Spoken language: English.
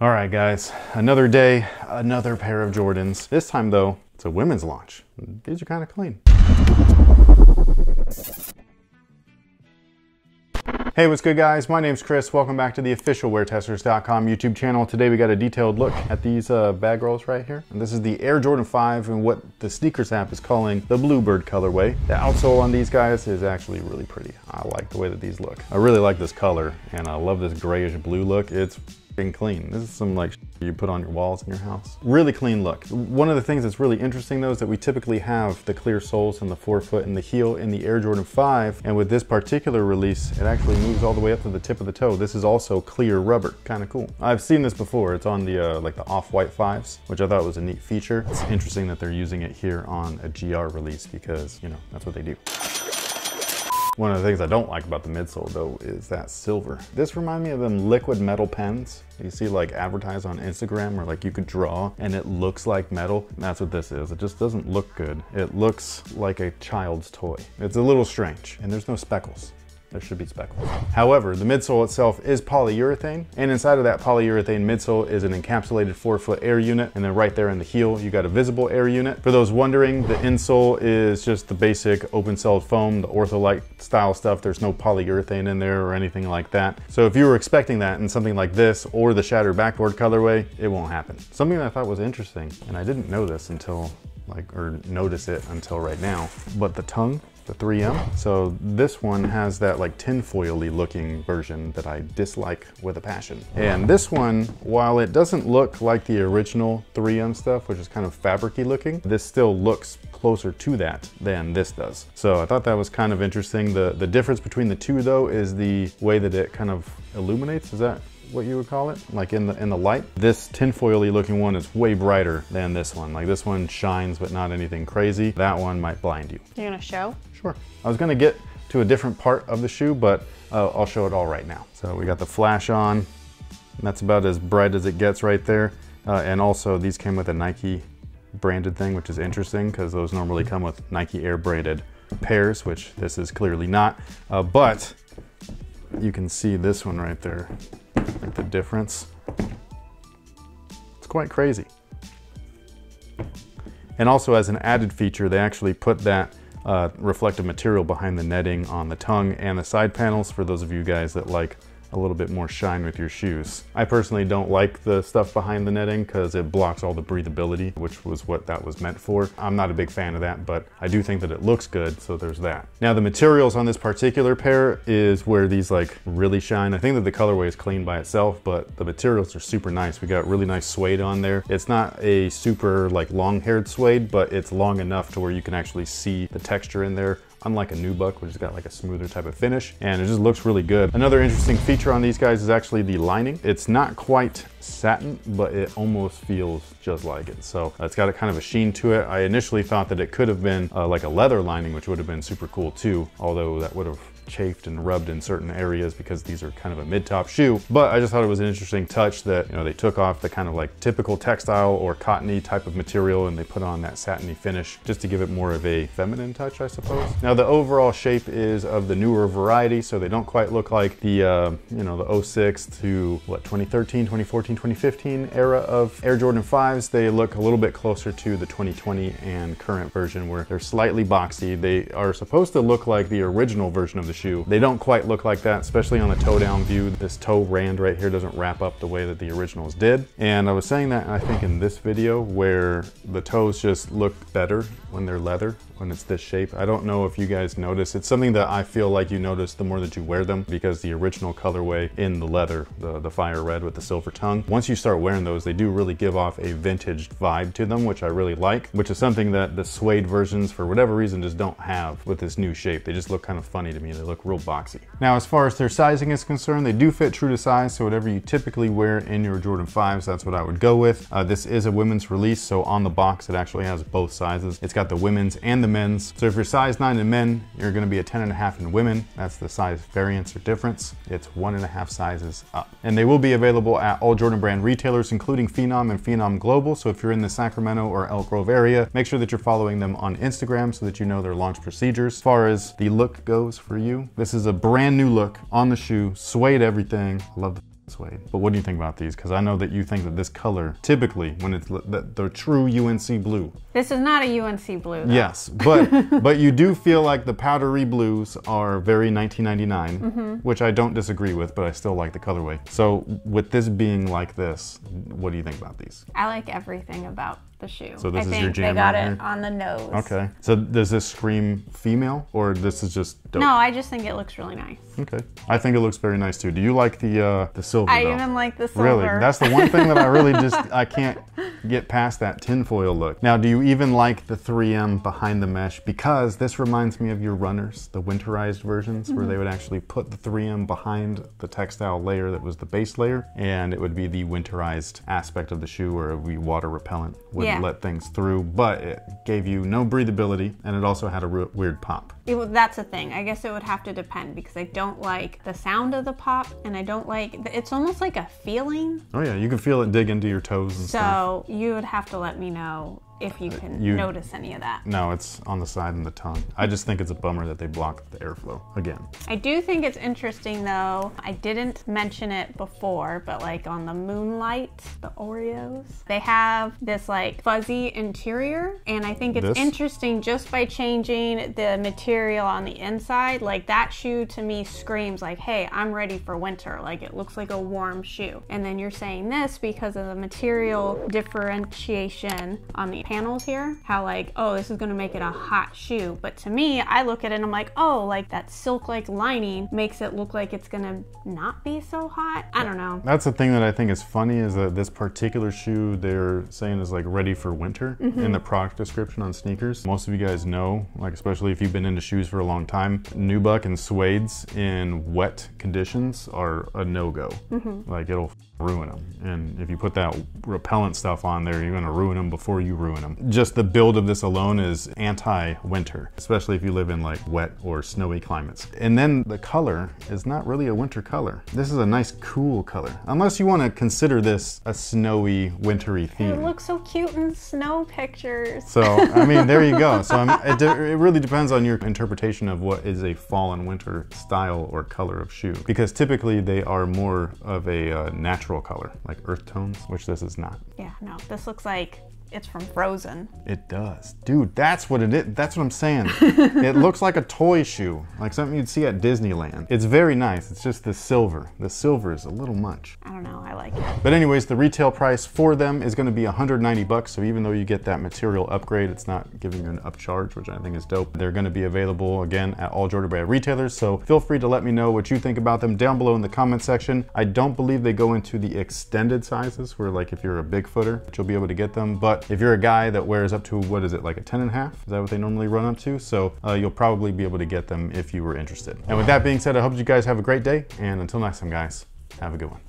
All right, guys, another day, another pair of Jordans. This time, though, it's a women's launch. These are kind of clean. Hey, what's good guys? My name's Chris. Welcome back to the official WearTesters.com YouTube channel. Today we got a detailed look at these uh, bag rolls right here. And this is the Air Jordan 5 and what the SNKRS app is calling the Bluebird colorway. The outsole on these guys is actually really pretty. I like the way that these look. I really like this color and I love this grayish blue look. It's clean. This is some like you put on your walls in your house. Really clean look. One of the things that's really interesting though is that we typically have the clear soles and the forefoot and the heel in the Air Jordan 5 and with this particular release it actually moves all the way up to the tip of the toe. This is also clear rubber. Kind of cool. I've seen this before. It's on the uh, like the off-white 5s which I thought was a neat feature. It's interesting that they're using it here on a GR release because you know that's what they do. One of the things I don't like about the midsole though is that silver. This reminds me of them liquid metal pens. You see like advertised on Instagram or like you could draw and it looks like metal. That's what this is. It just doesn't look good. It looks like a child's toy. It's a little strange and there's no speckles there should be speckles. However, the midsole itself is polyurethane, and inside of that polyurethane midsole is an encapsulated forefoot air unit, and then right there in the heel, you got a visible air unit. For those wondering, the insole is just the basic open-celled foam, the Ortholite style stuff. There's no polyurethane in there or anything like that. So if you were expecting that in something like this or the shattered backboard colorway, it won't happen. Something I thought was interesting, and I didn't know this until like, or notice it until right now, but the tongue the 3M. So this one has that like tinfoily looking version that I dislike with a passion. And this one, while it doesn't look like the original 3M stuff, which is kind of fabricy looking, this still looks closer to that than this does. So I thought that was kind of interesting. The, the difference between the two though is the way that it kind of illuminates. Is that what you would call it, like in the in the light. This tinfoily looking one is way brighter than this one. Like this one shines, but not anything crazy. That one might blind you. You're gonna show? Sure. I was gonna get to a different part of the shoe, but uh, I'll show it all right now. So we got the flash on. That's about as bright as it gets right there. Uh, and also these came with a Nike branded thing, which is interesting because those normally come with Nike Air branded pairs, which this is clearly not. Uh, but you can see this one right there the difference. It's quite crazy. And also as an added feature, they actually put that uh, reflective material behind the netting on the tongue and the side panels for those of you guys that like a little bit more shine with your shoes. I personally don't like the stuff behind the netting because it blocks all the breathability, which was what that was meant for. I'm not a big fan of that, but I do think that it looks good, so there's that. Now the materials on this particular pair is where these like really shine. I think that the colorway is clean by itself, but the materials are super nice. We got really nice suede on there. It's not a super like long haired suede, but it's long enough to where you can actually see the texture in there unlike a new nubuck, which has got like a smoother type of finish, and it just looks really good. Another interesting feature on these guys is actually the lining. It's not quite satin, but it almost feels just like it. So uh, it's got a kind of a sheen to it. I initially thought that it could have been uh, like a leather lining, which would have been super cool too, although that would have chafed and rubbed in certain areas because these are kind of a mid-top shoe. But I just thought it was an interesting touch that, you know, they took off the kind of like typical textile or cottony type of material and they put on that satiny finish just to give it more of a feminine touch, I suppose. Now the overall shape is of the newer variety, so they don't quite look like the, uh, you know, the 06 to what, 2013, 2014, 2015 era of Air Jordan 5s. They look a little bit closer to the 2020 and current version where they're slightly boxy. They are supposed to look like the original version of the shoe. They don't quite look like that, especially on a toe down view. This toe rand right here doesn't wrap up the way that the originals did. And I was saying that I think in this video where the toes just look better when they're leather, when it's this shape. I don't know if you guys notice. It's something that I feel like you notice the more that you wear them because the original colorway in the leather, the, the fire red with the silver tongue, once you start wearing those, they do really give off a vintage vibe to them, which I really like, which is something that the suede versions, for whatever reason, just don't have with this new shape. They just look kind of funny to me. They look real boxy. Now, as far as their sizing is concerned, they do fit true to size. So whatever you typically wear in your Jordan 5s, that's what I would go with. Uh, this is a women's release. So on the box, it actually has both sizes. It's got the women's and the men's. So if you're size nine in men, you're gonna be a 10 and a half in women. That's the size variance or difference. It's one and a half sizes up. And they will be available at all Jordan brand retailers, including Phenom and Phenom Global. So if you're in the Sacramento or Elk Grove area, make sure that you're following them on Instagram so that you know their launch procedures. As far as the look goes for you, this is a brand new look on the shoe, suede everything. I love the suede. But what do you think about these? Because I know that you think that this color, typically, when it's the, the true UNC blue. This is not a UNC blue. Though. Yes, but but you do feel like the powdery blues are very 1999, Mm-hmm. which I don't disagree with, but I still like the colorway. So with this being like this, what do you think about these? I like everything about the shoe. So this I is think your jam they got right it here? on the nose. Okay. So does this scream female or this is just dope? No, I just think it looks really nice. Okay. I think it looks very nice too. Do you like the uh, the silver? I though? even like the silver. Really, that's the one thing that I really just I can't get past that tinfoil look. Now, do you even like the 3M behind the mesh? Because this reminds me of your runners, the winterized versions, where Mm-hmm. they would actually put the 3M behind the textile layer that was the base layer, and it would be the winterized aspect of the shoe, where it would be water repellent, wouldn't Yeah. let things through, but it gave you no breathability, and it also had a weird pop. It that's the thing. I guess it would have to depend because I don't like the sound of the pop, and I don't like. It's almost like a feeling. Oh yeah, you can feel it dig into your toes and stuff. So you would have to let me know if you uh, can you- notice any of that. No, it's on the side and the tongue. I just think it's a bummer that they blocked the airflow again. I do think it's interesting though. I didn't mention it before, but like on the Moonlight, the Oreos, they have this like fuzzy interior, and I think it's This? interesting just by changing the material on the inside. Like that shoe to me screams like, "Hey, I'm ready for winter." Like it looks like a warm shoe. And then you're saying this because of the material differentiation on the panels here. How like, oh, this is gonna make it a hot shoe. But to me, I look at it and I'm like, oh, like that silk-like lining makes it look like it's gonna not be so hot. I don't know. That's the thing that I think is funny is that this particular shoe they're saying is like ready for winter in the product description on SNKRS. Most of you guys know, like especially if you've been into shoes for a long time, nubuck and suedes in wet conditions are a no-go. Mm-hmm. Like it'll ruin them. And if you put that repellent stuff on there, you're going to ruin them before you ruin them. Just the build of this alone is anti-winter, especially if you live in like wet or snowy climates. And then the color is not really a winter color. This is a nice cool color. Unless you want to consider this a snowy, wintry theme. It looks so cute in snow pictures. So, I mean, there you go. So, it, it really depends on your interpretation of what is a fall and winter style or color of shoe. Because typically they are more of a uh, natural color, like earth tones, which this is not. Yeah, no, this looks like it's from Frozen. It does. Dude, that's what it is. That's what I'm saying. it looks like a toy shoe, like something you'd see at Disneyland. It's very nice. It's just the silver. The silver is a little much. I don't know, I like it. But anyways, the retail price for them is going to be 190 bucks. So even though you get that material upgrade, it's not giving you an upcharge, which I think is dope. They're going to be available again at all Jordan Brand retailers. So feel free to let me know what you think about them down below in the comment section. I don't believe they go into the extended sizes where like if you're a big footer, you'll be able to get them. But if you're a guy that wears up to, what is it, like a 10 and a half? Is that what they normally run up to? So uh, you'll probably be able to get them if you were interested. And with that being said, I hope you guys have a great day. And until next time, guys, have a good one.